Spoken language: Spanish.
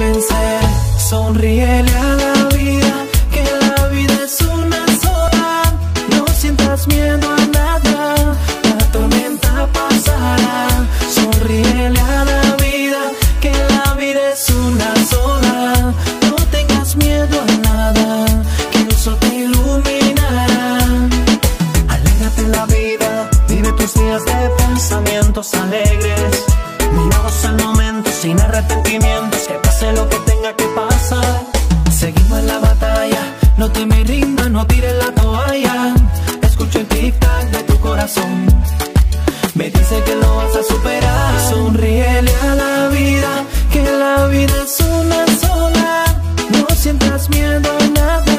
vencer. Sonríele a la vida, que la vida es una sola. No sientas miedo a nada, la tormenta pasará. Sonríele a la vida, que la vida es una sola. No tengas miedo a nada, que el sol te iluminará. Alégrate la vida, vive tus días de pensamientos alegres. Miramos el momento sin arrepentimientos, que pase lo que tenga que pasar. Seguimos en la batalla, no te me rindas, no tires la toalla. Escucho el tic-tac de tu corazón, me dice que lo vas a superar. Sonríele a la vida, que la vida es una sola, no sientas miedo a nada.